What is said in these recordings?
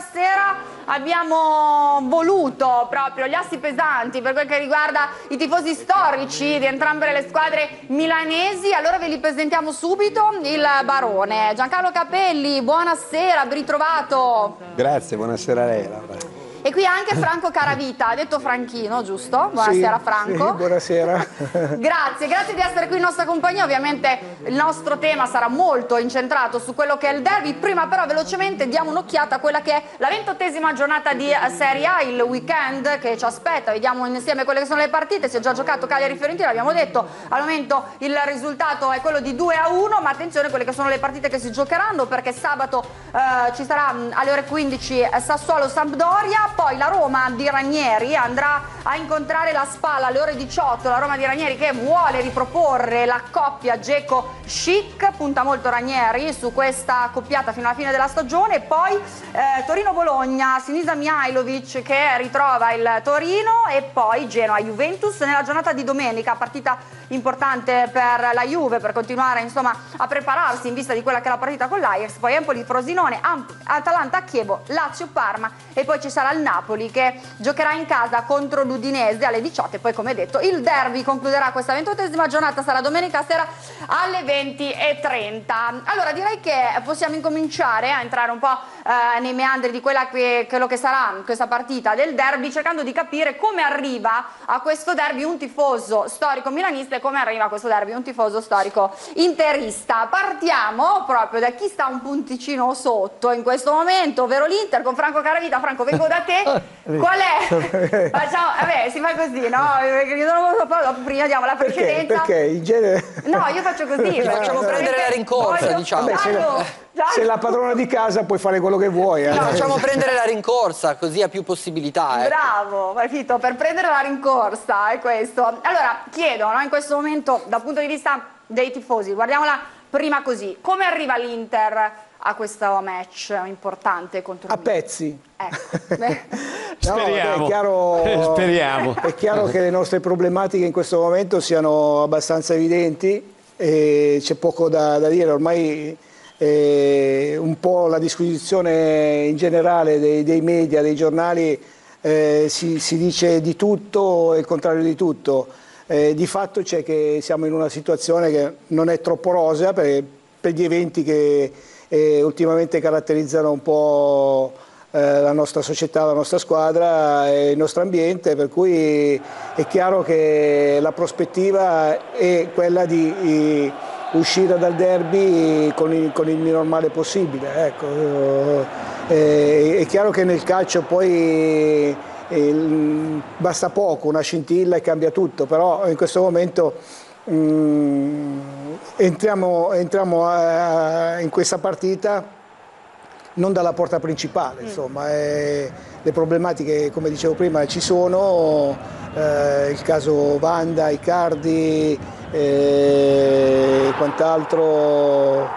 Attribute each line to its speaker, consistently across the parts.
Speaker 1: domenica sera abbiamo voluto proprio gli assi pesanti per quel che riguarda i tifosi storici di entrambe le squadre milanesi. Allora ve li presentiamo subito. Il Barone Giancarlo Capelli, buonasera, ben ritrovato.
Speaker 2: Grazie, buonasera a lei Laura.
Speaker 1: E qui anche Franco Caravita, ha detto Franchino, giusto? Buonasera
Speaker 2: Sì,
Speaker 1: Franco.
Speaker 2: sì, buonasera.
Speaker 1: grazie, grazie di essere qui in nostra compagnia. Ovviamente il nostro tema sarà molto incentrato su quello che è il derby. Prima però velocemente diamo un'occhiata a quella che è la ventottesima giornata di eh, Serie A, il weekend che ci aspetta. Vediamo insieme quelle che sono le partite. Si è già giocato Cagliari-Fiorentina, l'abbiamo detto. Al momento il risultato è quello di 2 a 1, ma attenzione a quelle che sono le partite che si giocheranno perché sabato eh, ci sarà mh, alle ore 15 eh, Sassuolo-Sampdoria, poi la Roma di Ranieri andrà a incontrare la Spalla alle ore 18, la Roma di Ranieri che vuole riproporre la coppia Geco Chic, punta molto Ranieri su questa coppiata fino alla fine della stagione, poi eh, Torino-Bologna, Sinisa Mihailovic che ritrova il Torino. E poi Genoa-Juventus. Nella giornata di domenica, partita importante per la Juve per continuare insomma a prepararsi in vista di quella che è la partita con l'Ajax, poi Empoli-Frosinone, Atalanta-Chievo, Lazio-Parma. E poi ci sarà il Napoli che giocherà in casa contro l'Udinese alle 18 e poi come detto il derby concluderà questa ventottesima giornata, sarà domenica sera alle 20.30. Allora direi che possiamo incominciare a entrare un po' eh, nei meandri di quella che, quello che sarà questa partita del derby cercando di capire come arriva a questo derby un tifoso storico milanista e come arriva a questo derby un tifoso storico interista. Partiamo proprio da chi sta un punticino sotto in questo momento, ovvero l'Inter con Franco Caravita. Franco, vengo da te. Qual è? Facciamo, vabbè, si fa così, no? Perché Io non lo so, prima diamo la
Speaker 2: Perché?
Speaker 1: precedenza.
Speaker 2: Perché in genere...
Speaker 1: No, io faccio così.
Speaker 3: Ti facciamo
Speaker 1: perché
Speaker 3: prendere la rincorsa,
Speaker 1: voglio-
Speaker 3: diciamo.
Speaker 2: Vabbè, se,
Speaker 1: Giallo,
Speaker 2: la,
Speaker 1: giallo.
Speaker 2: se la padrona di casa puoi fare quello che vuoi. eh.
Speaker 3: No, facciamo prendere la rincorsa, così ha più possibilità. eh.
Speaker 1: Bravo, capito? Per prendere la rincorsa, è questo. Allora, chiedo, no, in questo momento, dal punto di vista dei tifosi, guardiamola prima così. Come arriva l'Inter a questo match importante contro
Speaker 2: A
Speaker 1: il
Speaker 2: pezzi.
Speaker 1: Ecco.
Speaker 2: No,
Speaker 4: Speriamo.
Speaker 2: è, chiaro,
Speaker 4: Speriamo.
Speaker 2: è chiaro che le nostre problematiche in questo momento siano abbastanza evidenti e c'è poco da, da dire. Ormai eh, un po' la disquisizione in generale dei, dei media, dei giornali, eh, si, si dice di tutto e il contrario di tutto. Eh, di fatto c'è che siamo in una situazione che non è troppo rosea per, per gli eventi che eh, ultimamente caratterizzano un po' eh, la nostra società, la nostra squadra e il nostro ambiente, per cui è chiaro che la prospettiva è quella di di uscire dal derby con il, con il minor male possibile. Ecco. Eh, è chiaro che nel calcio poi eh, basta poco, una scintilla e cambia tutto, però in questo momento mm, entriamo, entriamo eh, in questa partita non dalla porta principale, insomma, eh, le problematiche come dicevo prima ci sono, eh, il caso Vanda, Icardi e quant'altro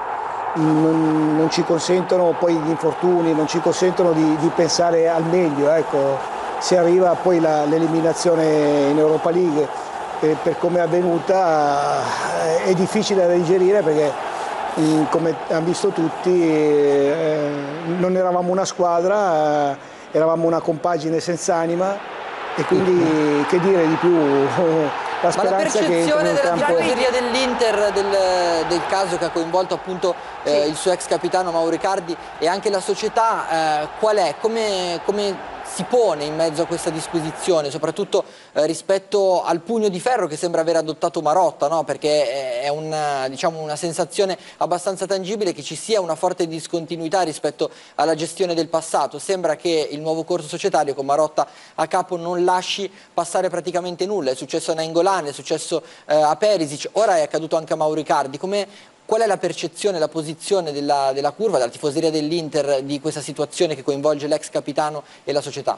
Speaker 2: non, non ci consentono, poi gli infortuni non ci consentono di, di pensare al meglio, ecco. si arriva poi la- l'eliminazione in Europa League per, per come è avvenuta eh, è difficile da digerire perché Mm, come hanno visto tutti, eh, non eravamo una squadra, eh, eravamo una compagine senza anima e quindi che dire di più? La
Speaker 3: Ma la
Speaker 2: speranza che
Speaker 3: percezione della
Speaker 2: campo...
Speaker 3: tifoseria dell'Inter del, del caso che ha coinvolto appunto eh, il suo ex capitano Mauro Icardi e anche la società, eh, qual è? Come, come si pone in mezzo a questa disquisizione, soprattutto eh, rispetto al pugno di ferro che sembra aver adottato Marotta, no? perché è una, diciamo, una sensazione abbastanza tangibile che ci sia una forte discontinuità rispetto alla gestione del passato. Sembra che il nuovo corso societario con Marotta a capo non lasci passare praticamente nulla. È successo a Nainggolan, è successo eh, a Perisic, ora è accaduto anche a Mauro Icardi. Come, Qual è la percezione, la posizione della, della curva, della tifoseria dell'Inter di questa situazione che coinvolge l'ex capitano e la società?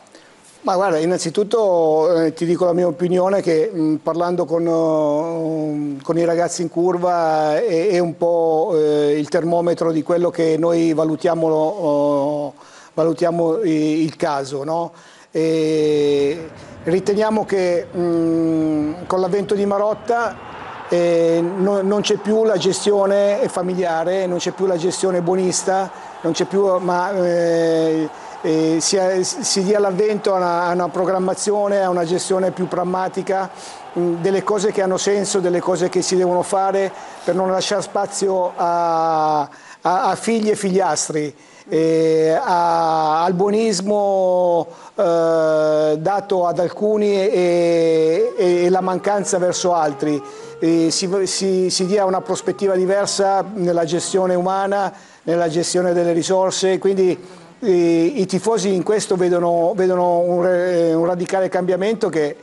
Speaker 2: Ma guarda, innanzitutto eh, ti dico la mia opinione che mh, parlando con, uh, con i ragazzi in curva è, è un po' eh, il termometro di quello che noi valutiamo, uh, valutiamo il caso. no? Riteniamo che mh, con l'avvento di Marotta eh, no- non c'è più la gestione familiare, non c'è più la gestione buonista, non c'è più, ma eh, eh, si, si, dia l'avvento a, a una, programmazione, a una gestione più pragmatica mh, delle cose che hanno senso, delle cose che si devono fare per non lasciare spazio a, a, a figli e figliastri. Eh, a, al buonismo eh, dato ad alcuni e, e, la mancanza verso altri. Si, si, si, dia una prospettiva diversa nella gestione umana, nella gestione delle risorse, quindi i, tifosi in questo vedono, vedono un, un radicale cambiamento che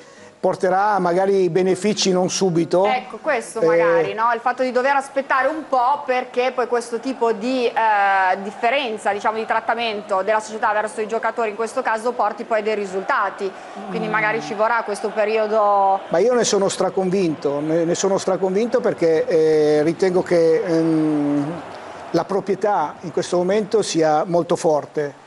Speaker 2: porterà magari benefici non subito.
Speaker 1: Ecco, questo magari, eh... no? il fatto di dover aspettare un po' perché poi questo tipo di eh, differenza diciamo, di trattamento della società verso i giocatori in questo caso porti poi dei risultati, quindi magari ci vorrà questo periodo...
Speaker 2: Ma io ne sono straconvinto, ne, sono straconvinto perché eh, ritengo che ehm, la proprietà in questo momento sia molto forte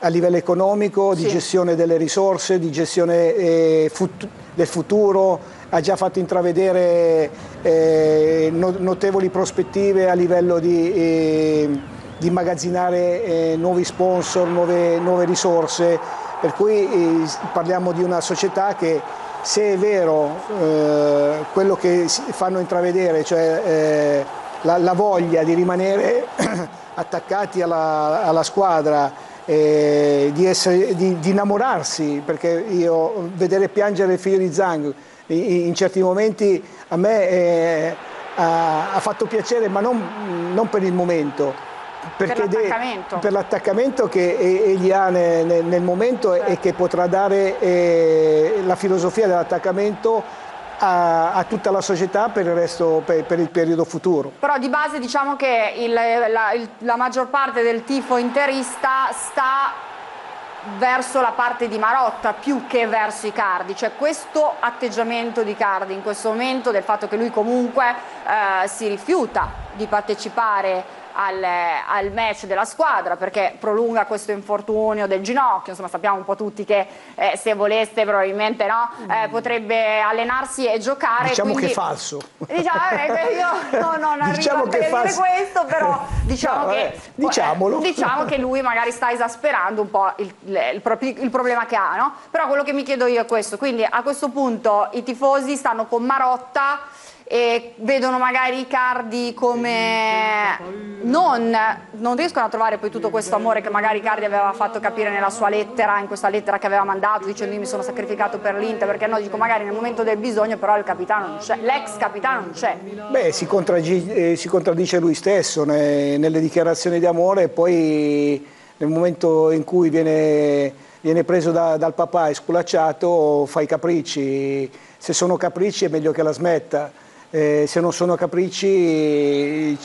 Speaker 2: a livello economico, di sì. gestione delle risorse, di gestione eh, fut del futuro, ha già fatto intravedere eh, notevoli prospettive a livello di, eh, di immagazzinare eh, nuovi sponsor, nuove, nuove, risorse, per cui eh, parliamo di una società che se è vero eh, quello che fanno intravedere, cioè la, la, voglia di rimanere attaccati alla, alla squadra, eh, di, essere, di, di, innamorarsi, perché io vedere piangere il figlio di Zhang in, in certi momenti a me eh, ha, ha, fatto piacere, ma non, non per il momento,
Speaker 1: per l'attaccamento.
Speaker 2: per l'attaccamento che egli ha nel, nel momento certo. e che potrà dare eh, la filosofia dell'attaccamento a, a, tutta la società per il resto, per, per, il periodo futuro.
Speaker 1: Però di base diciamo che il, la, il, la maggior parte del tifo interista sta verso la parte di Marotta più che verso i Cardi, cioè questo atteggiamento di Cardi in questo momento del fatto che lui comunque eh, si rifiuta di partecipare al, al, match della squadra perché prolunga questo infortunio del ginocchio, insomma sappiamo un po' tutti che eh, se volesse probabilmente no, eh, mm. potrebbe allenarsi e giocare.
Speaker 2: Diciamo quindi, che è falso.
Speaker 1: Diciamo, eh, io no, non diciamo arrivo a dire questo, però diciamo, no, che,
Speaker 2: diciamolo.
Speaker 1: diciamo che lui magari sta esasperando un po' il, il, il, il problema che ha, no? però quello che mi chiedo io è questo, quindi a questo punto i tifosi stanno con Marotta e vedono magari i Cardi come non, non, riescono a trovare poi tutto questo amore che magari Cardi aveva fatto capire nella sua lettera, in questa lettera che aveva mandato dicendo io mi sono sacrificato per l'Inter perché no, dico magari nel momento del bisogno però il capitano non c'è, l'ex capitano non c'è.
Speaker 2: Beh, si, eh, si contraddice lui stesso nelle dichiarazioni di amore e poi nel momento in cui viene, viene preso da, dal papà e sculacciato fa i capricci, se sono capricci è meglio che la smetta eh, se non sono capricci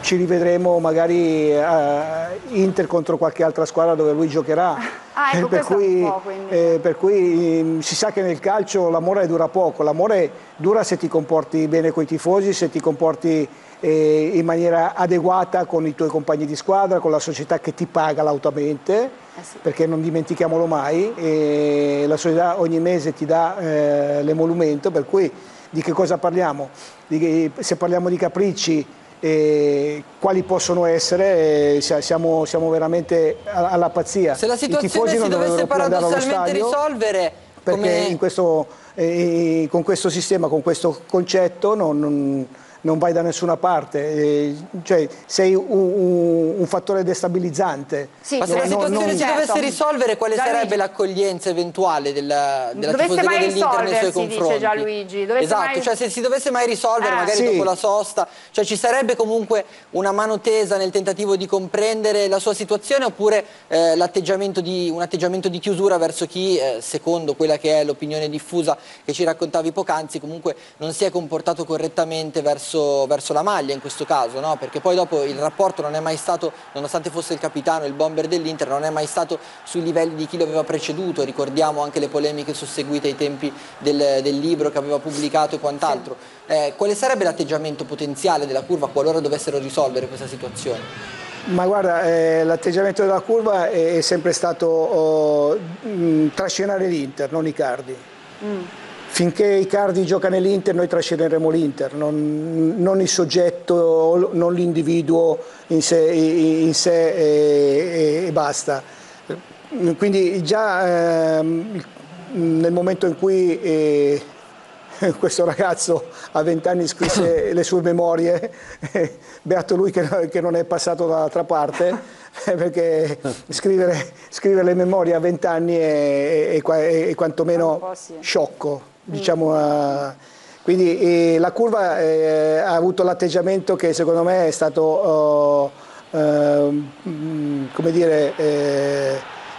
Speaker 2: ci rivedremo magari a Inter contro qualche altra squadra dove lui giocherà.
Speaker 1: Ah, ecco, per, cui,
Speaker 2: eh, per, cui, mm, si sa che nel calcio l'amore dura poco, l'amore dura se ti comporti bene con i tifosi, se ti comporti eh, in maniera adeguata con i tuoi compagni di squadra, con la società che ti paga lautamente, eh sì. perché non dimentichiamolo mai, la società ogni mese ti dà eh, l'emolumento, per cui di che cosa parliamo? Di, se parliamo di capricci, eh, quali possono essere, eh, siamo, siamo, veramente alla pazzia.
Speaker 3: Se la situazione si dovesse paradossalmente risolvere...
Speaker 2: Perché come... questo, eh, con questo sistema, con questo concetto non, non non vai da nessuna parte, eh, cioè sei un, un, un, fattore destabilizzante.
Speaker 3: Sì, Ma se la situazione non, si certo. dovesse risolvere, quale Gianluigi. sarebbe l'accoglienza eventuale della, della tifoseria dell'Inter nei suoi confronti?
Speaker 1: Gianluigi,
Speaker 3: esatto, mai... cioè se si dovesse mai risolvere, eh, magari sì. dopo la sosta, cioè ci sarebbe comunque una mano tesa nel tentativo di comprendere la sua situazione oppure eh, l'atteggiamento di, un atteggiamento di chiusura verso chi, eh, secondo quella che è l'opinione diffusa che ci raccontavi poc'anzi, comunque non si è comportato correttamente verso verso, verso la maglia in questo caso, no? perché poi dopo il rapporto non è mai stato, nonostante fosse il capitano, il bomber dell'Inter, non è mai stato sui livelli di chi lo aveva preceduto, ricordiamo anche le polemiche susseguite ai tempi del, del libro che aveva pubblicato e quant'altro. Eh, quale sarebbe l'atteggiamento potenziale della curva qualora dovessero risolvere questa situazione?
Speaker 2: Ma guarda, eh, l'atteggiamento della curva è sempre stato oh, mh, trascinare l'Inter, non i cardi. Mm finché Icardi gioca nell'Inter noi trascineremo l'Inter, non, non, il soggetto, non l'individuo in sé, in sé e, e, basta. quindi già ehm, nel momento in cui eh, questo ragazzo a 20 anni scrisse le sue memorie, beato lui che, che non è passato dall'altra parte, perché scrivere, scrivere, le memorie a 20 anni è, è, è, è quantomeno sciocco. Diciamo, uh, quindi eh, la curva eh, ha avuto l'atteggiamento che secondo me è stato uh, uh, come dire, eh,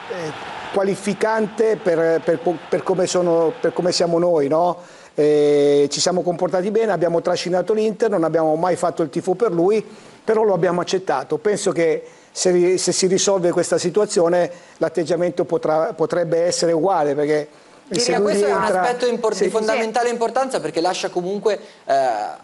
Speaker 2: eh, qualificante per, per, per, come sono, per, come siamo noi. No? Eh, ci siamo comportati bene, abbiamo trascinato l'Inter, non abbiamo mai fatto il tifo per lui, però lo abbiamo accettato. Penso che se, se si risolve questa situazione l'atteggiamento potrebbe essere uguale perché
Speaker 3: Direi, questo rientra, è un aspetto import di fondamentale sì. importanza perché lascia comunque eh,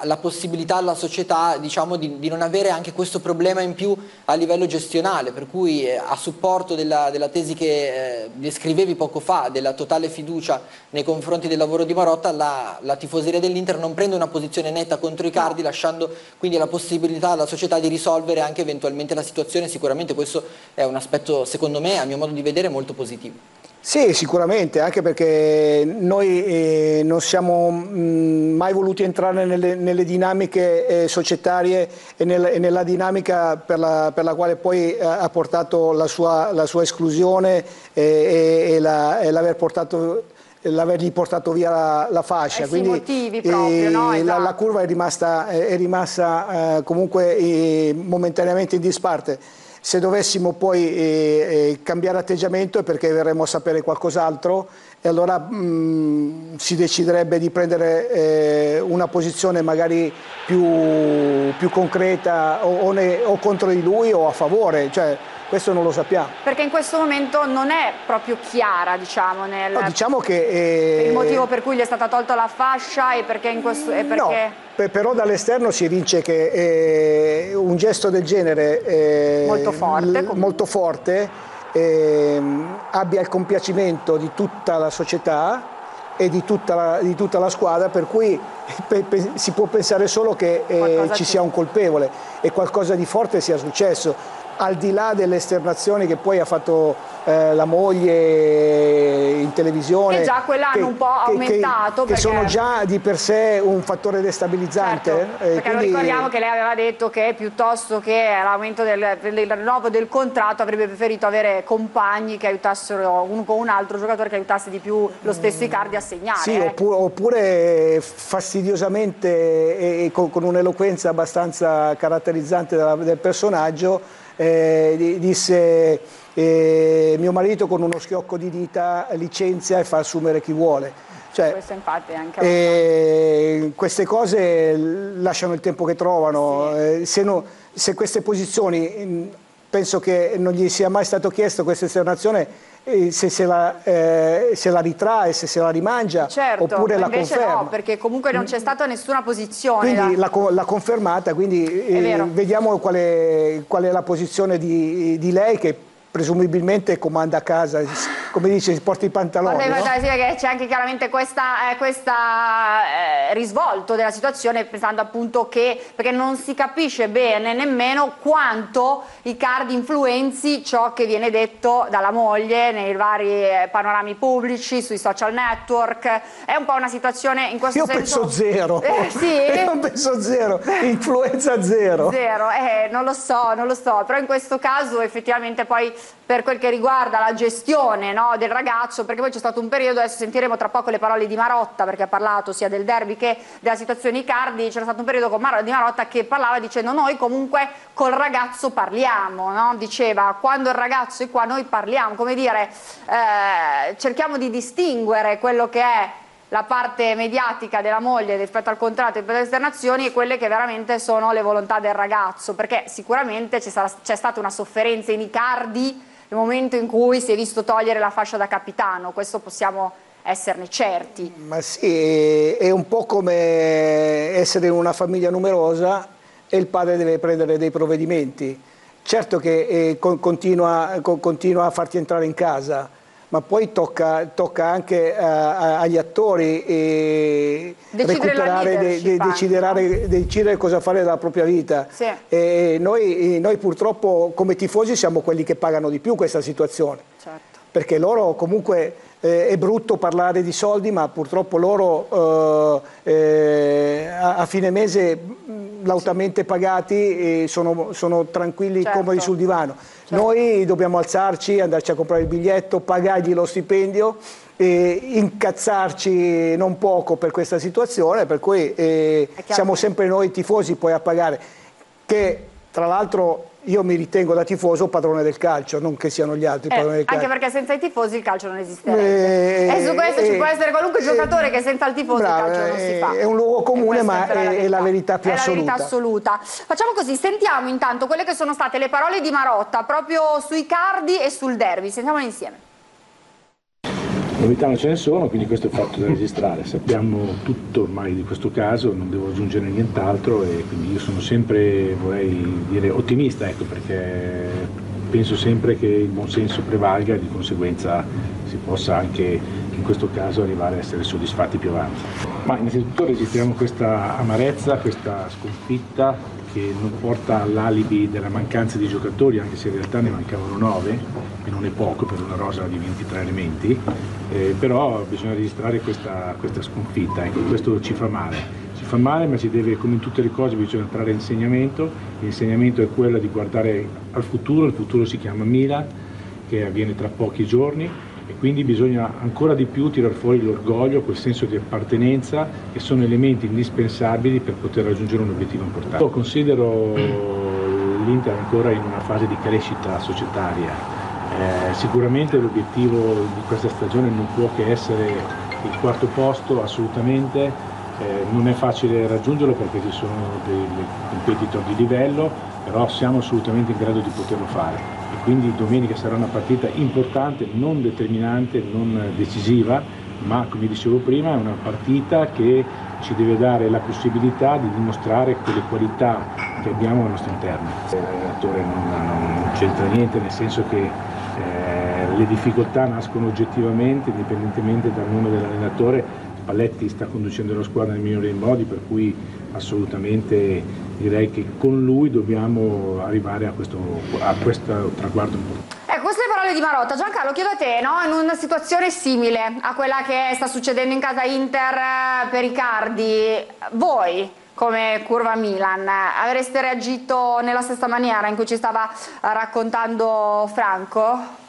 Speaker 3: la possibilità alla società diciamo, di, di, non avere anche questo problema in più a livello gestionale, per cui eh, a supporto della, della tesi che eh, descrivevi poco fa, della totale fiducia nei confronti del lavoro di Marotta, la, la tifoseria dell'Inter non prende una posizione netta contro i Cardi, lasciando quindi la possibilità alla società di risolvere anche eventualmente la situazione, sicuramente questo è un aspetto secondo me, a mio modo di vedere, molto positivo.
Speaker 2: Sì, sicuramente, anche perché noi eh, non siamo mh, mm, mai voluti entrare nelle, nelle dinamiche eh, societarie e, nel, e, nella dinamica per la, per la quale poi eh, ha portato la sua, la sua esclusione e, e, la, e l'aver portato l'avergli portato via la, la fascia.
Speaker 1: Eh Quindi, motivi proprio, no?
Speaker 2: esatto. la, la, curva è rimasta, è rimasta eh, comunque eh, momentaneamente in disparte se dovessimo poi eh, eh, cambiare atteggiamento è perché verremo a sapere qualcos'altro e allora mh, mm, si deciderebbe di prendere eh, una posizione magari più, più concreta o, o, ne, o, contro di lui o a favore. Cioè, questo non lo sappiamo.
Speaker 1: Perché in questo momento non è proprio chiara, diciamo, nel...
Speaker 2: no, diciamo che,
Speaker 1: eh... il motivo per cui gli è stata tolta la fascia e perché in questo... E perché...
Speaker 2: No, però dall'esterno si evince che eh, un gesto del genere
Speaker 1: eh, molto forte,
Speaker 2: molto forte eh, abbia il compiacimento di tutta la società e di tutta la, di tutta la squadra, per cui pe, pe, si può pensare solo che eh, ci sia un colpevole e qualcosa di forte sia successo al di là delle esternazioni che poi ha fatto eh, la moglie in televisione.
Speaker 1: Che già quell'anno un po' aumentato.
Speaker 2: Che, perché... che, sono già di per sé un fattore destabilizzante.
Speaker 1: Certo, eh, perché quindi... ricordiamo che lei aveva detto che piuttosto che l'aumento del, del rinnovo del contratto avrebbe preferito avere compagni che aiutassero uno con un altro giocatore che aiutasse di più lo stesso Icardi a segnare.
Speaker 2: Sì,
Speaker 1: eh.
Speaker 2: oppure, oppure, fastidiosamente e, con, con un'eloquenza abbastanza caratterizzante della, del personaggio eh, disse eh, mio marito con uno schiocco di dita licenzia e fa assumere chi vuole.
Speaker 1: Cioè,
Speaker 2: eh, queste cose lasciano il tempo che trovano. Sì. Eh, se, no, se queste posizioni, penso che non gli sia mai stato chiesto questa esternazione se se, la, eh, se la, ritrae, se se la rimangia
Speaker 1: certo,
Speaker 2: oppure la conferma.
Speaker 1: no, perché comunque non c'è stata nessuna posizione.
Speaker 2: Quindi l'ha confermata, quindi eh, vediamo qual è, qual è, la posizione di, di lei che presumibilmente comanda a casa, come dice, si porta i pantaloni.
Speaker 1: Vabbè,
Speaker 2: no?
Speaker 1: sì, c'è anche chiaramente questa, eh, eh, risvolto della situazione, pensando appunto che, perché non si capisce bene nemmeno quanto i card influenzi ciò che viene detto dalla moglie nei vari eh, panorami pubblici, sui social network. È un po' una situazione in questo
Speaker 2: Io
Speaker 1: senso...
Speaker 2: penso zero.
Speaker 1: Eh, sì?
Speaker 2: Io penso zero, influenza zero.
Speaker 1: Zero, eh, non lo so, non lo so, però in questo caso effettivamente poi per quel che riguarda la gestione no, del ragazzo, perché poi c'è stato un periodo, adesso sentiremo tra poco le parole di Marotta, perché ha parlato sia del derby che della situazione Icardi, c'era stato un periodo con Mar di Marotta che parlava dicendo noi comunque col ragazzo parliamo, no? diceva quando il ragazzo è qua noi parliamo, come dire, eh, cerchiamo di distinguere quello che è la parte mediatica della moglie rispetto al contratto e per le esternazioni e quelle che veramente sono le volontà del ragazzo, perché sicuramente c'è stata una sofferenza in Icardi nel momento in cui si è visto togliere la fascia da capitano, questo possiamo esserne certi.
Speaker 2: Ma sì, è un po' come essere in una famiglia numerosa e il padre deve prendere dei provvedimenti. Certo che eh, continua, continua a farti entrare in casa, ma poi tocca, tocca anche uh, agli attori eh, recuperare, de, de, decidere, decidere, cosa fare della propria vita.
Speaker 1: Sì.
Speaker 2: E noi, noi, purtroppo come tifosi siamo quelli che pagano di più questa situazione.
Speaker 1: Certo.
Speaker 2: perché loro comunque eh, è brutto parlare di soldi, ma purtroppo loro eh, eh a, a, fine mese lautamente pagati e sono, sono tranquilli, certo. comodi sul divano. Certo. Noi dobbiamo alzarci, andarci a comprare il biglietto, pagargli lo stipendio e incazzarci non poco per questa situazione, per cui eh, siamo sempre noi tifosi poi a pagare, che tra l'altro io mi ritengo da tifoso padrone del calcio, non che siano gli altri eh, padroni del calcio.
Speaker 1: Anche perché senza i tifosi il calcio non esisterebbe. Eh, e su questo eh, ci può essere qualunque giocatore che senza il tifoso bravo, il calcio non si fa.
Speaker 2: È un luogo comune, ma è la, è la verità più è assoluta.
Speaker 1: È la verità assoluta. Facciamo così, sentiamo intanto quelle che sono state le parole di Marotta proprio sui cardi e sul derby. Sentiamole insieme.
Speaker 4: Novità non ce ne sono, quindi questo è fatto da registrare. Sappiamo tutto ormai di questo caso, non devo aggiungere nient'altro e quindi io sono sempre, vorrei dire, ottimista, ecco, perché penso sempre che il buon senso prevalga e di conseguenza si possa anche in questo caso arrivare a essere soddisfatti più avanti. Ma innanzitutto registriamo questa amarezza, questa sconfitta che non porta all'alibi della mancanza di giocatori, anche se in realtà ne mancavano 9, e non è poco per una rosa di 23 elementi, eh, però bisogna registrare questa, questa sconfitta, ecco, questo ci fa male. Ci fa male ma si deve, come in tutte le cose, bisogna trarre insegnamento, l'insegnamento è quello di guardare al futuro, il futuro si chiama Milan, che avviene tra pochi giorni, e quindi bisogna ancora di più tirar fuori l'orgoglio, quel senso di appartenenza che sono elementi indispensabili per poter raggiungere un obiettivo importante. Io considero l'Inter ancora in una fase di crescita societaria, eh, sicuramente l'obiettivo di questa stagione non può che essere il quarto posto assolutamente, eh, non è facile raggiungerlo perché ci sono dei, competitor di livello, però siamo assolutamente in grado di poterlo fare quindi domenica sarà una partita importante, non determinante, non decisiva, ma come dicevo prima è una partita che ci deve dare la possibilità di dimostrare quelle qualità che abbiamo al nostro interno. L'allenatore non, non c'entra niente, nel senso che eh, le difficoltà nascono oggettivamente, indipendentemente dal nome dell'allenatore. Spalletti sta conducendo la squadra nel migliore dei modi, per cui assolutamente direi che con lui dobbiamo arrivare a questo, a questo traguardo
Speaker 1: Ecco, queste le parole di Marotta. Giancarlo, chiedo a te, no? in una situazione simile a quella che sta succedendo in casa Inter eh, per Icardi, voi come curva Milan, avreste reagito nella stessa maniera in cui ci stava raccontando Franco?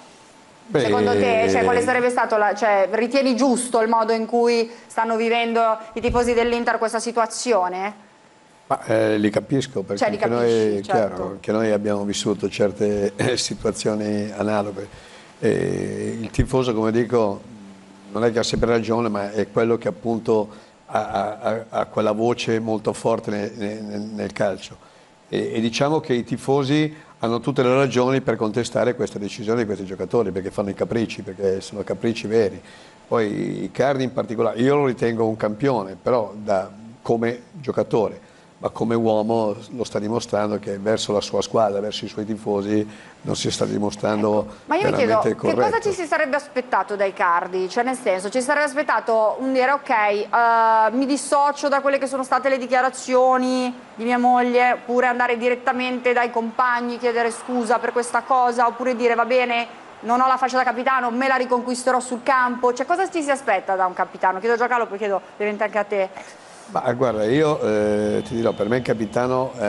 Speaker 1: Beh, Secondo te, cioè, quale sarebbe stato, la, cioè, ritieni giusto il modo in cui stanno vivendo i tifosi dell'Inter questa situazione?
Speaker 5: Ma, eh, li capisco perché cioè, li anche, noi, certo. chiaro, anche, noi, abbiamo vissuto certe eh, situazioni analoghe. E il tifoso, come dico, non è che ha sempre ragione, ma è quello che appunto ha, ha, ha quella voce molto forte nel, nel, nel calcio. E, e, diciamo che i tifosi hanno tutte le ragioni per contestare questa decisione di questi giocatori, perché fanno i capricci, perché sono capricci veri. Poi Icardi in particolare, io lo ritengo un campione, però da, come giocatore ma come uomo lo sta dimostrando che verso la sua squadra, verso i suoi tifosi non si sta dimostrando ecco. Ma io mi chiedo, corretto.
Speaker 1: che cosa ci si sarebbe aspettato dai Cardi? Cioè nel senso, ci si sarebbe aspettato un dire ok, uh, mi dissocio da quelle che sono state le dichiarazioni di mia moglie, oppure andare direttamente dai compagni, chiedere scusa per questa cosa, oppure dire va bene, non ho la faccia da capitano, me la riconquisterò sul campo. Cioè cosa ci si aspetta da un capitano? Chiedo a Giancarlo, poi chiedo ovviamente anche a te.
Speaker 5: Ma guarda, io eh, ti dirò, per me il capitano eh,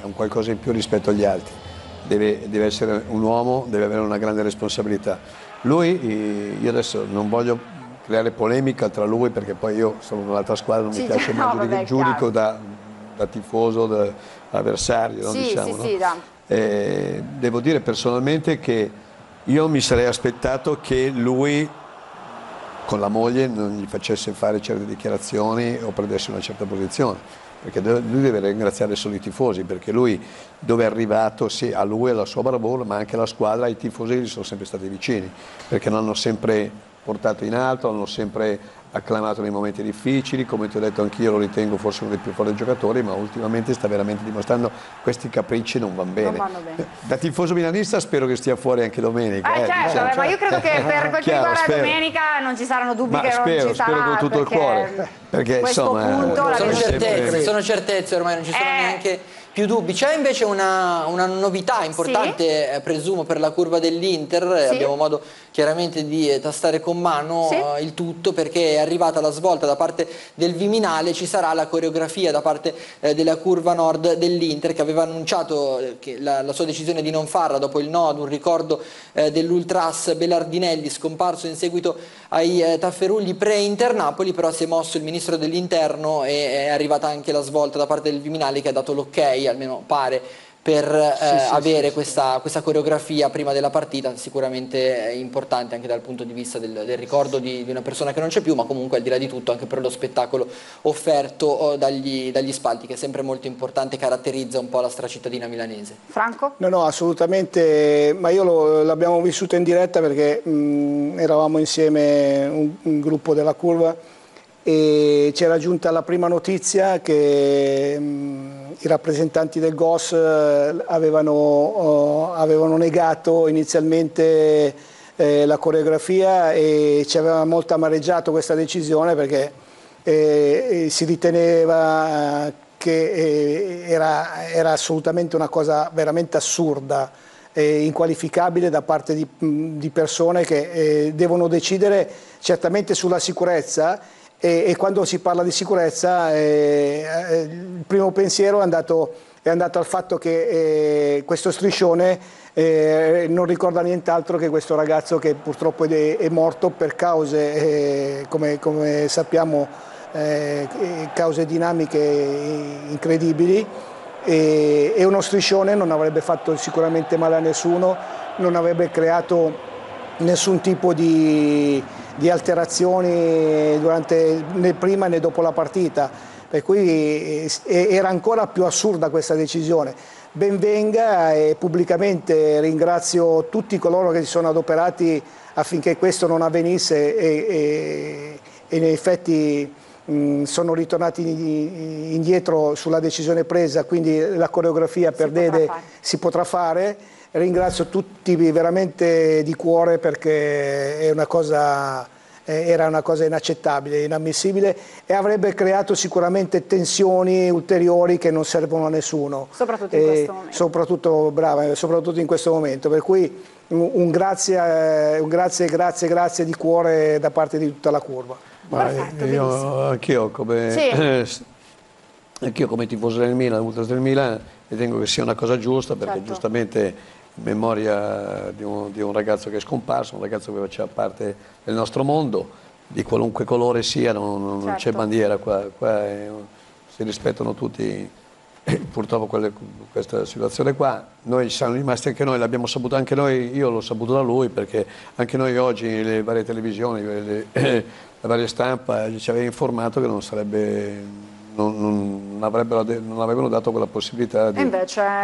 Speaker 5: è un qualcosa in più rispetto agli altri. Deve, deve, essere un uomo, deve avere una grande responsabilità. Lui, io adesso non voglio creare polemica tra lui perché poi io sono un'altra squadra, non sì, mi piace no, mai giudico da, da, tifoso, da avversario, sì, diciamo, sì, no? eh, devo dire personalmente che io mi sarei aspettato che lui con la moglie non gli facesse fare certe dichiarazioni o prendesse una certa posizione, perché lui deve ringraziare solo i tifosi, perché lui dove è arrivato, sì, a lui, alla sua bravura, ma anche alla squadra, i tifosi gli sono sempre stati vicini, perché l'hanno sempre portato in alto, l'hanno sempre acclamato nei momenti difficili, come ti ho detto anch'io lo ritengo forse uno dei più forti giocatori, ma ultimamente sta veramente dimostrando questi capricci non vanno bene. Non vanno bene. Da tifoso milanista spero che stia fuori anche domenica.
Speaker 1: Eh, eh, certo, diciamo. ma io credo che per quel che riguarda spero. domenica non ci saranno dubbi ma che
Speaker 5: spero,
Speaker 1: non ci sarà.
Speaker 5: Spero con tutto il cuore. Perché insomma,
Speaker 3: punto, sono, certezze, sono certezze, ormai non ci sono eh. neanche più dubbi. C'è invece una, una, novità importante, sì. eh, presumo, per la curva dell'Inter, sì. abbiamo modo chiaramente di eh, tastare con mano sì. eh, il tutto perché è arrivata la svolta da parte del Viminale, ci sarà la coreografia da parte della curva nord dell'Inter che aveva annunciato eh, la, la, sua decisione di non farla dopo il no ad un ricordo dell'Ultras Belardinelli scomparso in seguito ai tafferugli pre-Inter Napoli, però si è mosso il ministro dell'Interno e è arrivata anche la svolta da parte del Viminale che ha dato l'ok almeno pare, per eh, sì, sì, avere sì, questa, questa, coreografia prima della partita, sicuramente importante anche dal punto di vista del, del ricordo di, di, una persona che non c'è più, ma comunque al di là di tutto anche per lo spettacolo offerto oh, dagli, dagli, spalti, che è sempre molto importante, caratterizza un po' la stracittadina milanese.
Speaker 1: Franco?
Speaker 2: No, no, assolutamente, ma io l'abbiamo vissuto in diretta perché mh, eravamo insieme un, un gruppo della curva e c'era giunta la prima notizia che mh, i rappresentanti del GOS eh, avevano, oh, avevano negato inizialmente eh, la coreografia e ci aveva molto amareggiato questa decisione perché eh, si riteneva che eh, era, era, assolutamente una cosa veramente assurda e inqualificabile da parte di, di persone che eh, devono decidere certamente sulla sicurezza e, e quando si parla di sicurezza eh, eh, il primo pensiero è andato, è andato al fatto che eh, questo striscione eh, non ricorda nient'altro che questo ragazzo che purtroppo è, è morto per cause, eh, come, come, sappiamo, eh, cause dinamiche incredibili. E, e uno striscione non avrebbe fatto sicuramente male a nessuno, non avrebbe creato nessun tipo di di alterazioni durante, né prima né dopo la partita, per cui eh, era ancora più assurda questa decisione. Benvenga e pubblicamente ringrazio tutti coloro che si sono adoperati affinché questo non avvenisse e, e, e in effetti mh, sono ritornati indietro sulla decisione presa, quindi la coreografia per si Dede potrà si potrà fare ringrazio tutti veramente di cuore perché una cosa, era una cosa inaccettabile, inammissibile e avrebbe creato sicuramente tensioni ulteriori che non servono a nessuno.
Speaker 1: Soprattutto in questo momento.
Speaker 2: Soprattutto, brava, soprattutto in questo momento. Per cui un grazie, un grazie, grazie, grazie di cuore da parte di tutta la curva.
Speaker 5: Perfetto, io, anch'io come, sì. anch'io come tifoso del Milan, ultras del Milan, ritengo che sia una cosa giusta perché certo. giustamente memoria di un, di un, ragazzo che è scomparso, un ragazzo che faceva parte del nostro mondo, di qualunque colore sia, non, non certo. c'è bandiera qua, qua è, si rispettano tutti purtroppo quelle, questa situazione qua. Noi siamo rimasti anche noi, l'abbiamo saputo anche noi, io l'ho saputo da lui perché anche noi oggi le varie televisioni, le, la varia stampa ci aveva informato che non sarebbe non, non, avrebbero, non, avevano dato quella possibilità di, di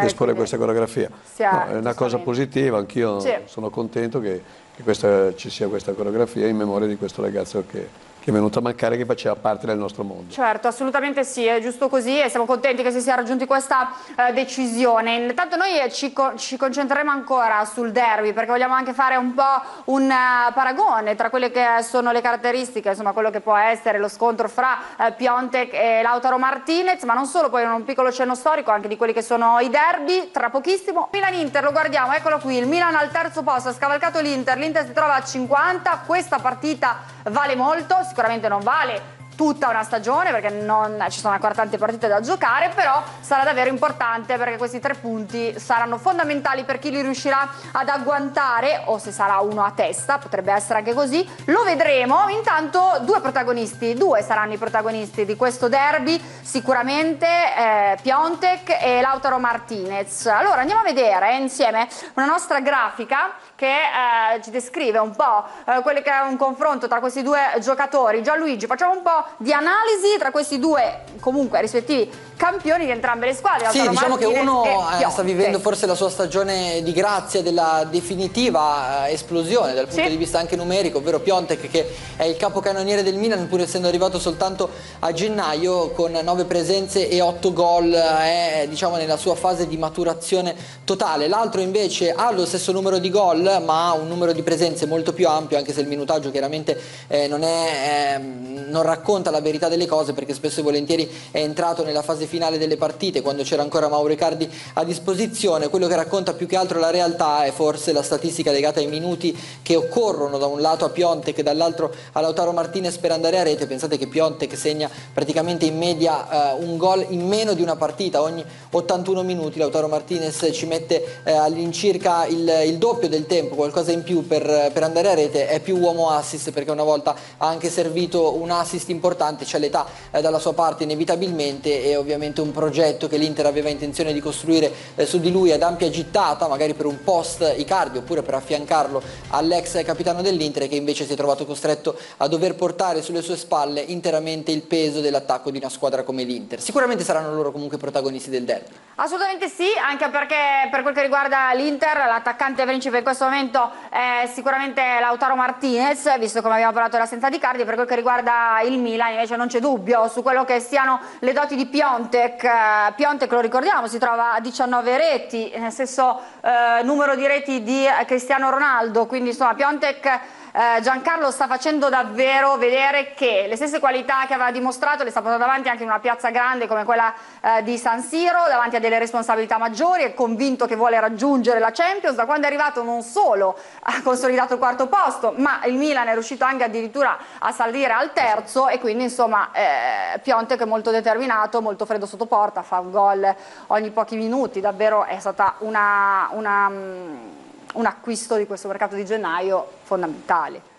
Speaker 5: esporre questa coreografia. No, è una cosa positiva, anch'io sì. sono contento che, che questa, ci sia questa coreografia in memoria di questo ragazzo che che è venuto a mancare che faceva parte del nostro mondo.
Speaker 1: Certo, assolutamente sì, è giusto così e siamo contenti che si sia raggiunti questa eh, decisione. Intanto noi eh, ci, co ci, concentreremo ancora sul derby perché vogliamo anche fare un po' un uh, paragone tra quelle che sono le caratteristiche, insomma quello che può essere lo scontro fra uh, Piontek e Lautaro Martinez, ma non solo, poi un piccolo cenno storico anche di quelli che sono i derby, tra pochissimo. Milan-Inter, lo guardiamo, eccolo qui, il Milan al terzo posto, ha scavalcato l'Inter, l'Inter si trova a 50, questa partita vale molto, sicuramente non vale tutta una stagione perché non, ci sono ancora tante partite da giocare, però sarà davvero importante perché questi tre punti saranno fondamentali per chi li riuscirà ad agguantare o se sarà uno a testa, potrebbe essere anche così, lo vedremo. Intanto due protagonisti, due saranno i protagonisti di questo derby, sicuramente eh, Piontek e Lautaro Martinez. Allora andiamo a vedere insieme una nostra grafica che eh, ci descrive un po' eh, quello che è un confronto tra questi due giocatori. Gianluigi, facciamo un po' di analisi tra questi due comunque rispettivi campioni di entrambe le squadre.
Speaker 3: Sì, diciamo che uno eh, sta vivendo forse la sua stagione di grazia della definitiva eh, esplosione dal punto sì. di vista anche numerico, ovvero Piontek che è il capocannoniere del Milan pur essendo arrivato soltanto a gennaio con nove presenze e otto gol è diciamo nella sua fase di maturazione totale. L'altro invece ha lo stesso numero di gol ma un numero di presenze molto più ampio, anche se il minutaggio chiaramente eh, non, è, eh, non, racconta la verità delle cose, perché spesso e volentieri è entrato nella fase finale delle partite, quando c'era ancora Mauro Icardi a disposizione. Quello che racconta più che altro la realtà è forse la statistica legata ai minuti che occorrono da un lato a Piontek e dall'altro a Lautaro Martinez per andare a rete. Pensate che Piontek segna praticamente in media eh, un gol in meno di una partita ogni 81 minuti. Lautaro Martinez ci mette eh, all'incirca il, il, doppio del tempo, qualcosa in più per, per, andare a rete. È più uomo assist perché una volta ha anche servito un assist importante, c'è l'età eh, dalla sua parte inevitabilmente e ovviamente un progetto che l'Inter aveva intenzione di costruire eh, su di lui ad ampia gittata, magari per un post Icardi oppure per affiancarlo all'ex capitano dell'Inter che invece si è trovato costretto a dover portare sulle sue spalle interamente il peso dell'attacco di una squadra come l'Inter. Sicuramente saranno loro comunque protagonisti del derby.
Speaker 1: Assolutamente sì, anche perché per quel che riguarda l'Inter, l'attaccante principe in questo momento è sicuramente Lautaro Martinez, visto come abbiamo parlato dell'assenza di Cardi, per quel che riguarda il Milan invece non c'è dubbio su quello che siano le doti di Piontek. Piontek lo ricordiamo, si trova a 19 reti, nel stesso eh, numero di reti di Cristiano Ronaldo, quindi insomma Piontek eh, Giancarlo sta facendo davvero vedere che le stesse qualità che aveva dimostrato le sta portando avanti anche in una piazza grande come quella eh, di San Siro, davanti a delle responsabilità maggiori, è convinto che vuole raggiungere la Champions, da quando è arrivato non solo ha consolidato il quarto posto, ma il Milan è riuscito anche addirittura a salire al terzo e quindi insomma eh, Pionte che è molto determinato, molto freddo sotto porta, fa un gol ogni pochi minuti, davvero è stata una, una mm, un acquisto di questo mercato di gennaio fondamentale.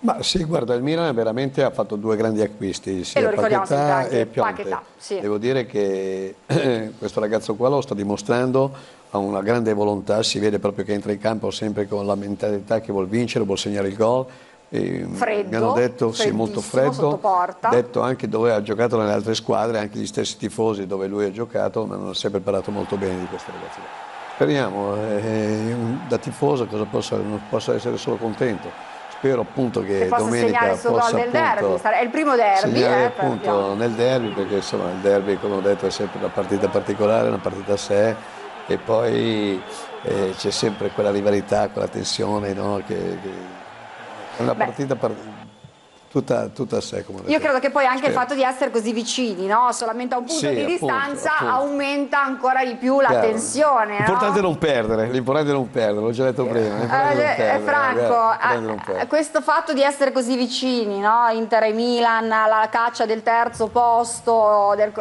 Speaker 5: Ma sì, guarda, il Milan veramente ha fatto due grandi acquisti, sia Paquetà e Pionte. Sì. Devo dire che questo ragazzo qua lo sta dimostrando, ha una grande volontà, si vede proprio che entra in campo sempre con la mentalità che vuol vincere, vuol segnare il gol.
Speaker 1: E freddo,
Speaker 5: mi hanno detto sì, molto freddo, detto anche dove ha giocato nelle altre squadre, anche gli stessi tifosi dove lui ha giocato, ma non si è preparato molto bene di questo ragazzo. Speriamo, eh, da tifoso cosa possa, non posso essere solo contento. Spero appunto che, che domenica possa appunto,
Speaker 1: derby, è il primo derby
Speaker 5: eh, appunto nel derby perché insomma il derby come ho detto è sempre una partita particolare, una partita a sé e poi eh, c'è sempre quella rivalità, quella tensione no? che, che è una Beh. partita tutta, tutta a sé.
Speaker 1: Io credo che poi anche Spero. il fatto di essere così vicini, no? solamente a un punto sì, di appunto, distanza, appunto. aumenta ancora di più la Chiaro. tensione.
Speaker 5: L'importante
Speaker 1: no?
Speaker 5: è non perdere, l'importante è non perdere, l'ho già detto prima.
Speaker 1: Eh, perdere, Franco, eh, questo fatto di essere così vicini, no? Inter e Milan, la caccia del terzo posto, del,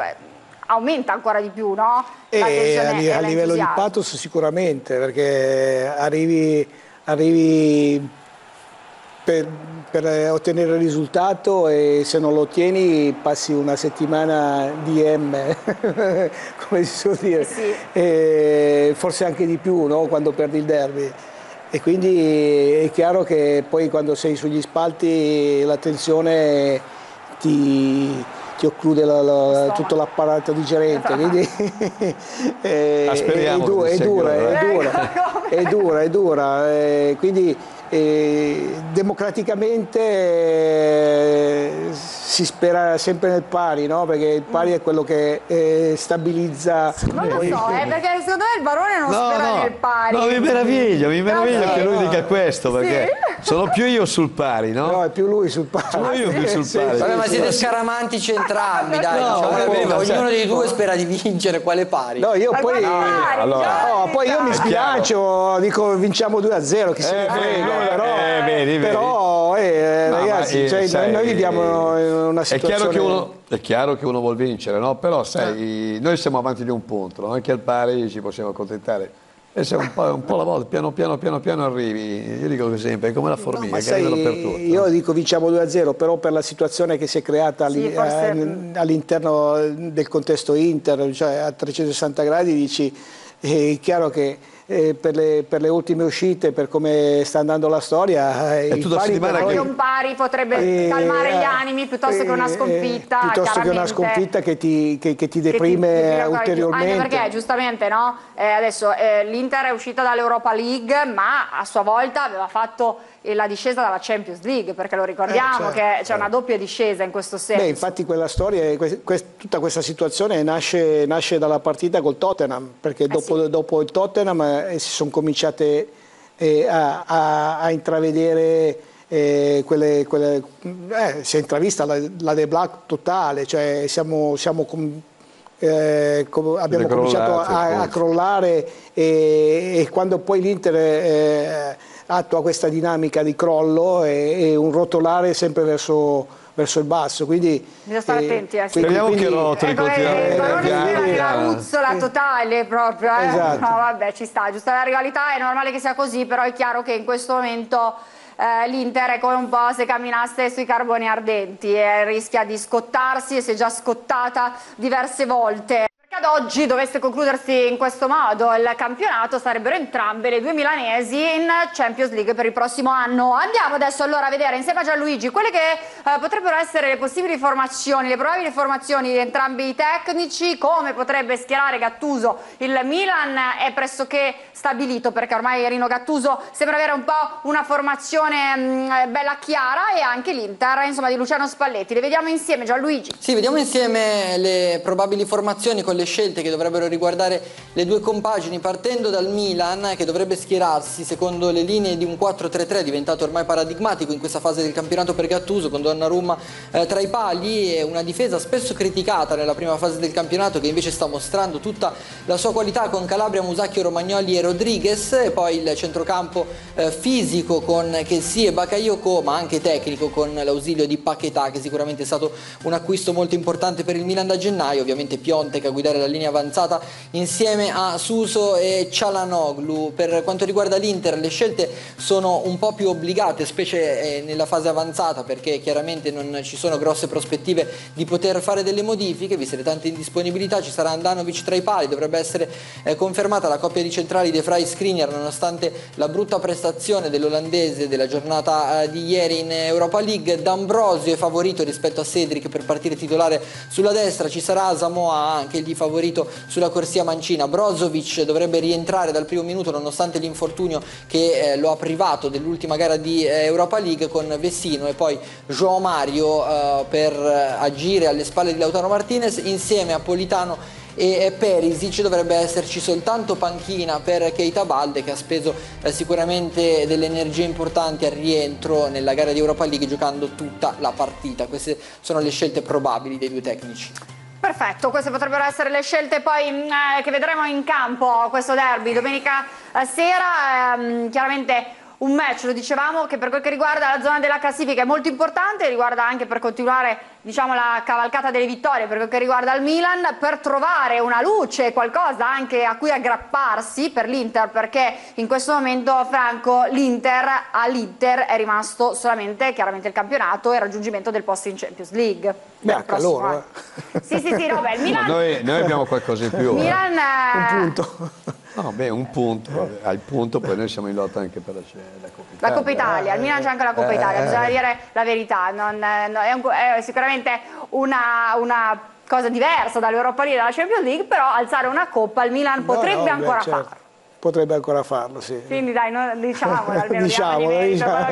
Speaker 1: aumenta ancora di più, no?
Speaker 2: E a, a livello di pathos sicuramente, perché arrivi, arrivi per, per, ottenere il risultato e se non lo ottieni passi una settimana di M, come si suol dire, sì. forse anche di più no? quando perdi il derby. E quindi è chiaro che poi quando sei sugli spalti la tensione ti, ti occlude la, la, tutto l'apparato digerente, quindi
Speaker 5: è, è, dura, è, dura,
Speaker 2: è, dura, è dura, è dura, quindi e democraticamente eh, si spera sempre nel pari, no? perché il pari è quello che eh, stabilizza.
Speaker 1: Non lo so, eh, perché secondo me il barone non no, spera
Speaker 5: no,
Speaker 1: nel pari.
Speaker 5: No, mi meraviglio, mi meraviglio no, che lui dica questo, perché sì? Sono più io sul pari, no?
Speaker 2: No, è più lui sul pari.
Speaker 5: Sono io più sul pari.
Speaker 3: Vabbè, ma siete scaramantici entrambi, dai. No, diciamo, ognuno dei due spera di vincere quale pari.
Speaker 2: No, io poi, allora, poi io mi sbilancio, dico vinciamo 2 a 0, che se ne frega però, eh, vedi, però eh, no, ragazzi, ma, cioè, sai, noi viviamo una situazione...
Speaker 5: È chiaro che uno, è chiaro che uno vuol vincere, no? però sai, eh. noi siamo avanti di un punto, no? anche al pari ci possiamo accontentare. E se un po', un po', alla volta, piano piano piano piano arrivi, io dico sempre, è come la formica, no,
Speaker 2: sai,
Speaker 5: dappertutto.
Speaker 2: Io dico vinciamo 2-0, però per la situazione che si è creata sì, eh, all'interno del contesto Inter, cioè a 360 gradi dici, è chiaro che eh, per, le, per, le, ultime uscite, per come sta andando la storia.
Speaker 1: Eh, pari, però, un pari potrebbe eh, calmare gli animi piuttosto che una eh, sconfitta.
Speaker 2: piuttosto che una sconfitta che ti, che, che ti deprime che ti, ulteriormente.
Speaker 1: Anche perché giustamente no? Eh, adesso l'Inter è uscita dall'Europa League, ma a sua volta aveva fatto la discesa dalla Champions League, perché lo ricordiamo eh, certo, che c'è certo. una doppia discesa in questo senso.
Speaker 2: Beh, infatti quella storia, tutta questa situazione nasce, nasce dalla partita col Tottenham, perché dopo, eh sì. dopo il Tottenham eh, si sono cominciate eh, a, a, a, intravedere eh, quelle, quelle eh, si è intravista la, la De Black totale, cioè siamo, siamo com, eh, com, abbiamo cominciato a, a crollare e, e, quando poi l'Inter eh, attua questa dinamica di crollo e, e un rotolare sempre verso verso il basso. Quindi,
Speaker 1: Bisogna stare eh, attenti. Eh.
Speaker 6: Speriamo che rotoli ecco,
Speaker 1: continuamente. Eh, la ruzzola totale proprio. Eh. Esatto. No, vabbè, ci sta, giusta la rivalità, è normale che sia così, però è chiaro che in questo momento... Eh, l'Inter è come un po' se camminasse sui carboni ardenti e rischia di scottarsi e si è già scottata diverse volte ad oggi dovesse concludersi in questo modo il campionato sarebbero entrambe le due milanesi in Champions League per il prossimo anno. Andiamo adesso allora a vedere insieme a Gianluigi quelle che eh, potrebbero essere le possibili formazioni, le probabili formazioni di entrambi i tecnici, come potrebbe schierare Gattuso. Il Milan è pressoché stabilito perché ormai Rino Gattuso sembra avere un po' una formazione mh, mm, bella chiara e anche l'Inter insomma di Luciano Spalletti. Le vediamo insieme Gianluigi.
Speaker 3: Sì, vediamo insieme le probabili formazioni con le scelte che dovrebbero riguardare le due compagini partendo dal Milan che dovrebbe schierarsi secondo le linee di un 4-3-3 diventato ormai paradigmatico in questa fase del campionato per Gattuso con Donnarumma eh, tra i pali e una difesa spesso criticata nella prima fase del campionato che invece sta mostrando tutta la sua qualità con Calabria, Musacchio, Romagnoli e Rodriguez e poi il centrocampo eh, fisico con Chelsea e Bakayoko ma anche tecnico con l'ausilio di Paquetà che sicuramente è stato un acquisto molto importante per il Milan da gennaio. Ovviamente Piontek a guidare giocare la linea avanzata insieme a Suso e Cialanoglu. Per quanto riguarda l'Inter le scelte sono un po' più obbligate, specie eh, nella fase avanzata perché chiaramente non ci sono grosse prospettive di poter fare delle modifiche, viste le tante indisponibilità, ci sarà Andanovic tra i pali, dovrebbe essere eh, confermata la coppia di centrali De Frey Skriniar nonostante la brutta prestazione dell'olandese della giornata eh, di ieri in Europa League. D'Ambrosio è favorito rispetto a Cedric per partire titolare sulla destra, ci sarà Samoa anche gli favorito sulla corsia mancina. Brozovic dovrebbe rientrare dal primo minuto nonostante l'infortunio che eh, lo ha privato dell'ultima gara di eh, Europa League con Vessino e poi João Mario eh, per agire alle spalle di Lautaro Martinez insieme a Politano e Perisic dovrebbe esserci soltanto panchina per Keita Balde che ha speso eh, sicuramente delle energie importanti al rientro nella gara di Europa League giocando tutta la partita. Queste sono le scelte probabili dei due tecnici.
Speaker 1: Perfetto, queste potrebbero essere le scelte poi mm, eh, che vedremo in campo questo derby domenica eh, sera, ehm, chiaramente un match, lo dicevamo, che per quel che riguarda la zona della classifica è molto importante, riguarda anche per continuare diciamo, la cavalcata delle vittorie per quel che riguarda il Milan, per trovare una luce, qualcosa anche a cui aggrapparsi per l'Inter, perché in questo momento, Franco, l'Inter all'Inter è rimasto solamente chiaramente il campionato e il raggiungimento del posto in Champions League.
Speaker 2: Beh, loro.
Speaker 1: Eh. Sì, sì, sì, no, beh, il Milan...
Speaker 6: noi, noi, abbiamo qualcosa in più.
Speaker 1: Milan,
Speaker 2: eh. Un punto.
Speaker 6: No, beh, un punto, al punto poi noi siamo in lotta anche per la, la Coppa Italia.
Speaker 1: La Coppa Italia, il Milan c'è anche la Coppa eh, Italia, bisogna dire la verità, non, no, è, un, è, sicuramente una, una cosa diversa dall'Europa League e dalla Champions League, però alzare una Coppa il Milan potrebbe no, ancora certo. farlo
Speaker 2: potrebbe ancora farlo, sì.
Speaker 1: Quindi dai, non, diciamolo almeno diciamo, diciamo,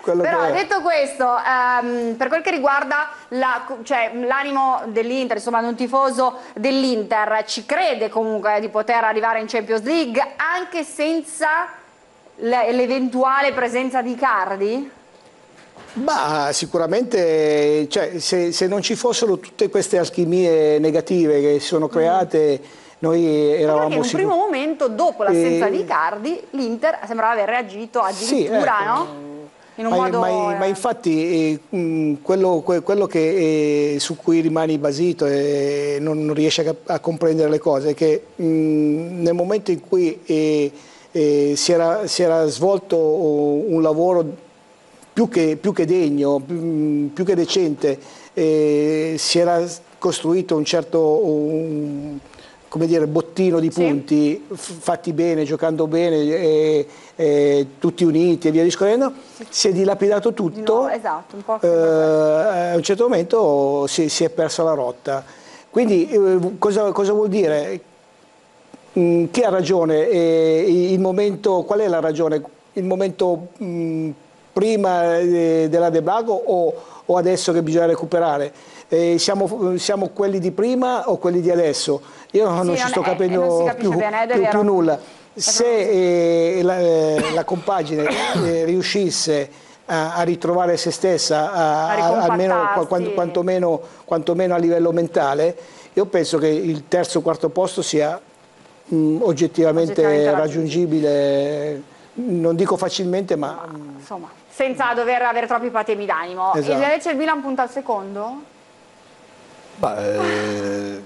Speaker 1: quello Però che detto questo, um, per quel che riguarda l'animo cioè, dell'Inter, insomma un tifoso dell'Inter, ci crede comunque di poter arrivare in Champions League anche senza l'eventuale presenza di Cardi?
Speaker 2: Ma sicuramente, cioè, se, se, non ci fossero tutte queste alchimie negative che si sono create... Mm noi eravamo
Speaker 1: in un primo momento, dopo l'assenza e... di Cardi, l'Inter sembrava aver reagito addirittura, sì, ecco. no?
Speaker 2: In ma, modo... ma, ma, infatti eh, quello, quello che, eh, su cui rimani basito e non, non riesci a, a, comprendere le cose è che mh, nel momento in cui eh, eh si era, si, era, svolto un lavoro più che, più che degno, più, più, che decente, eh, si era costruito un certo... Un, come dire, bottino di punti sì. fatti bene, giocando bene, e, e, tutti uniti e via discorrendo, sì. si è dilapidato tutto,
Speaker 1: no, esatto, un
Speaker 2: eh, a un certo momento si, si, è persa la rotta. Quindi eh, cosa, cosa, vuol dire? Mm, chi ha ragione? Eh, il momento, qual è la ragione? Il momento mm, prima eh, della De Blago o, o adesso che bisogna recuperare? Eh, siamo, siamo, quelli di prima o quelli di adesso? Io sì, non ci sto capendo più, bene, più, più, nulla. se eh, la, eh, la, compagine eh, riuscisse a, a, ritrovare se stessa, a, a, almeno quanto, quantomeno, quantomeno, a livello mentale, io penso che il terzo o quarto posto sia mh, mm, oggettivamente, oggettivamente raggiungibile, non dico facilmente, ma... ma
Speaker 1: insomma, senza dover avere troppi patemi d'animo. Esatto. Invece il Milan punta al secondo?
Speaker 5: Beh, eh,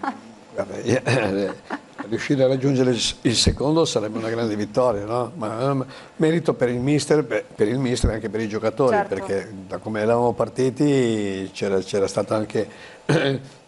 Speaker 5: vabbè, riuscire a raggiungere il secondo sarebbe una grande vittoria, no? Ma um, merito per il mister, per il mister e anche per i giocatori, certo. perché da come eravamo partiti c'era stato anche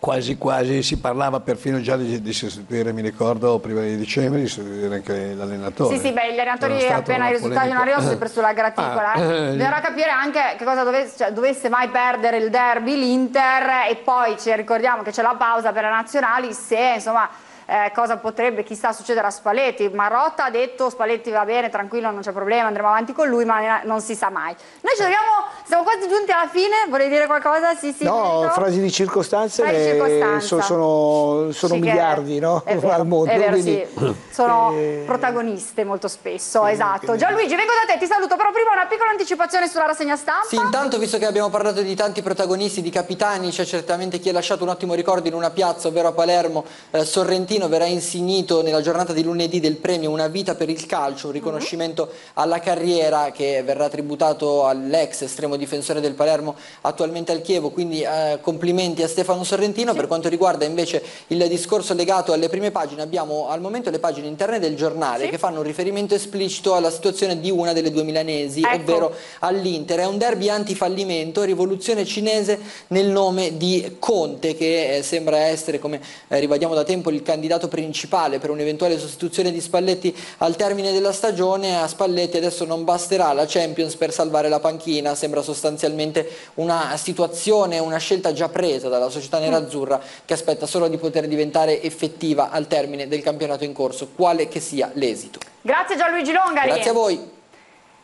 Speaker 5: quasi quasi si parlava perfino già di, di, sostituire, mi ricordo, prima di dicembre, di sostituire anche l'allenatore.
Speaker 1: Sì, sì, beh, gli allenatori appena i risultati non arrivano sempre sulla graticola. Ah, eh. Bisognerà capire anche che cosa dovesse, cioè, dovesse mai perdere il derby, l'Inter, e poi ci ricordiamo che c'è la pausa per le nazionali, se insomma eh, cosa potrebbe chissà succedere a Spalletti. Marotta ha detto Spalletti va bene, tranquillo, non c'è problema, andremo avanti con lui, ma non si sa mai. Noi ci dobbiamo, siamo quasi giunti alla fine, vorrei dire qualcosa? Sì, sì,
Speaker 2: no,
Speaker 1: vedo.
Speaker 2: frasi di circostanze, frasi di circostanza. So, sono, sono sì, miliardi no? vero, al mondo.
Speaker 1: È vero, quindi... sì. Sono eh... protagoniste molto spesso, sì, esatto. Gianluigi, vengo da te, ti saluto, però prima una piccola anticipazione sulla rassegna stampa.
Speaker 3: Sì, intanto visto che abbiamo parlato di tanti protagonisti, di capitani, c'è certamente chi ha lasciato un ottimo ricordo in una piazza, ovvero a Palermo, eh, Sorrentino verrà insignito nella giornata di lunedì del premio Una vita per il calcio, un riconoscimento alla carriera che verrà tributato all'ex estremo difensore del Palermo attualmente al Chievo, quindi eh, complimenti a Stefano Sorrentino. Sì. Per quanto riguarda invece il discorso legato alle prime pagine, abbiamo al momento le pagine interne del giornale sì. che fanno un riferimento esplicito alla situazione di una delle due milanesi, ecco. ovvero all'Inter. È un derby antifallimento, rivoluzione cinese nel nome di Conte che eh, sembra essere, come eh, ribadiamo da tempo, il candidato principale fondamentale per un'eventuale sostituzione di Spalletti al termine della stagione, a Spalletti adesso non basterà la Champions per salvare la panchina, sembra sostanzialmente una situazione, una scelta già presa dalla società nerazzurra che aspetta solo di poter diventare effettiva al termine del campionato in corso, quale che sia l'esito.
Speaker 1: Grazie Gianluigi Longari.
Speaker 3: Grazie a voi.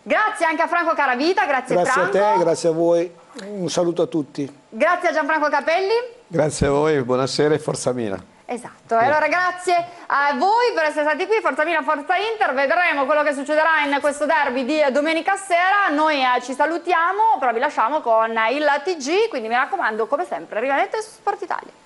Speaker 1: Grazie anche a Franco Caravita, grazie,
Speaker 2: grazie
Speaker 1: Franco.
Speaker 2: Grazie a te, grazie a voi, un saluto a tutti.
Speaker 1: Grazie a Gianfranco Capelli.
Speaker 5: Grazie a voi, buonasera e forza Mina.
Speaker 1: Esatto, e allora grazie a voi per essere stati qui, Forza Mina, Forza Inter, vedremo quello che succederà in questo derby di domenica sera, noi eh, ci salutiamo, però vi lasciamo con il TG, quindi mi raccomando come sempre rimanete su Sport Italia.